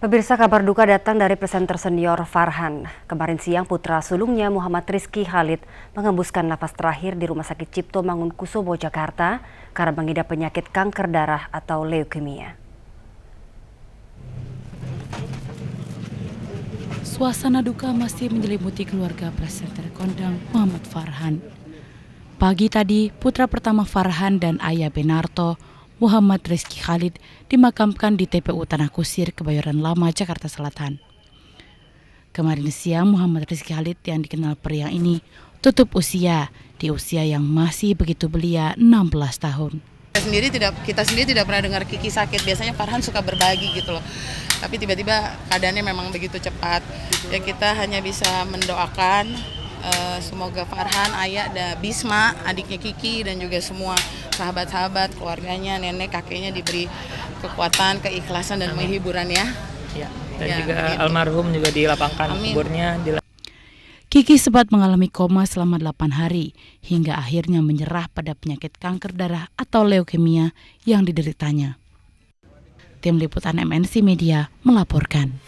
Pemirsa kabar duka datang dari presenter senior Farhan. Kemarin siang putra sulungnya Muhammad Rizky Khalid mengembuskan nafas terakhir di Rumah Sakit Cipto Mangunkusumo, Jakarta karena mengidap penyakit kanker darah atau leukemia. Suasana duka masih menyelimuti keluarga presenter kondang Muhammad Farhan. Pagi tadi, putra pertama Farhan dan ayah Benarto Muhammad Rizky Khalid dimakamkan di TPU Tanah Kusir, Kebayoran Lama, Jakarta Selatan. Kemarin siang, Muhammad Rizky Khalid yang dikenal pria ini tutup usia di usia yang masih begitu belia 16 tahun. Kita sendiri tidak kita sendiri tidak pernah dengar Kiki sakit. Biasanya Farhan suka berbagi gitu loh. Tapi tiba-tiba keadaannya memang begitu cepat. Ya kita hanya bisa mendoakan uh, semoga Farhan, Ayah, dan Bisma, adiknya Kiki dan juga semua sahabat-sahabat, keluarganya, nenek, kakeknya diberi kekuatan, keikhlasan dan menghiburan ya. Ya, dan ya, juga begitu. almarhum juga dilapangkan kuburnya di Kiki sempat mengalami koma selama 8 hari hingga akhirnya menyerah pada penyakit kanker darah atau leukemia yang dideritanya. Tim Liputan MNC Media melaporkan.